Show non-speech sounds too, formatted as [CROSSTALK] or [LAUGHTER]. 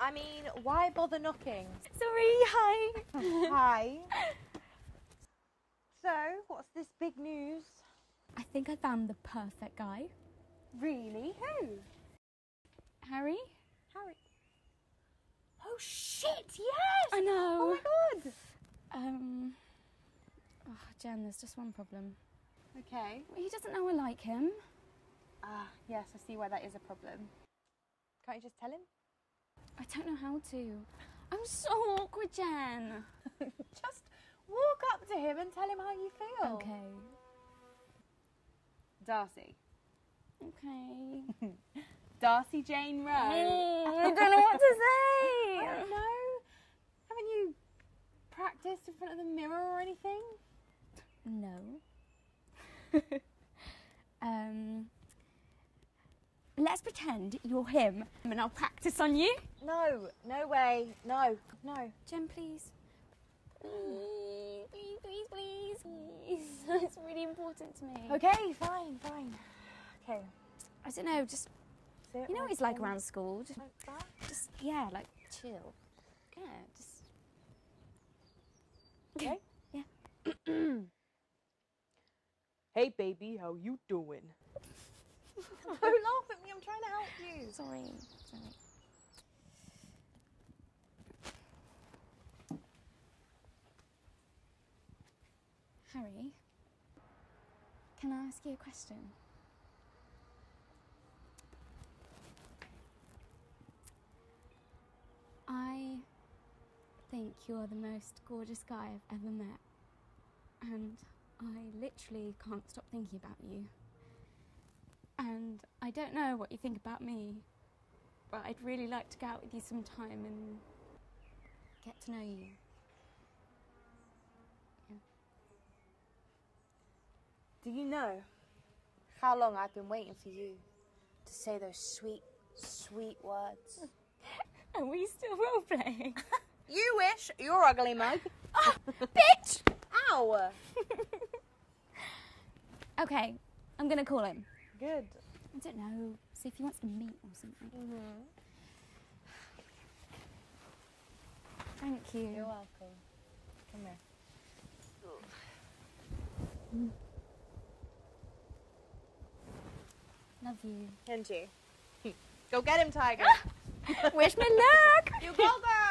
I mean, why bother knocking? Sorry, hi. [LAUGHS] Hi. So, what's this big news? I think I found the perfect guy. Really? Who? Harry? Harry. Oh shit! Yes. I know. Oh my god. Um. Oh, Jen, there's just one problem. Okay. He doesn't know I like him. Ah, yes, I see why that is a problem. Can't you just tell him? I don't know how to. I'm so awkward, Jen. [LAUGHS] just walk up to him and tell him how you feel. Okay. Darcy. Okay. [LAUGHS] Darcy Jane Rowe. [LAUGHS] I don't know what to say. I don't know. Haven't you practiced in front of the mirror or anything? No. um. Let's pretend you're him, and I'll practice on you. No, no way. No, no. Jen, please. Please, please, please, please. [LAUGHS] please. it's really important to me. Okay, fine, fine. Okay. I don't know, just Sit you know what he's like around school. Just, Like that? just yeah, like chill. Yeah, just Okay. [LAUGHS] yeah. Hey, baby, how you doing? [LAUGHS] Don't laugh at me. I'm trying to help you. Sorry, sorry. Harry, can I ask you a question? I think you're the most gorgeous guy I've ever met, and I literally can't stop thinking about you. And I don't know what you think about me, but I'd really like to go out with you sometime and get to know you. Do you know how long I've been waiting for you to say those sweet, sweet words? [LAUGHS] Are we still role playing? [LAUGHS] You wish. You're ugly, mug. [LAUGHS] Ah, bitch! Ow. Okay, I'm gonna call him. Good. I don't know, see if he wants to meet or something. Mm-hmm. Thank you. You're welcome. Come here. Love you. And you. Go get him, Tiger. [LAUGHS] Wish me luck! you go, girl.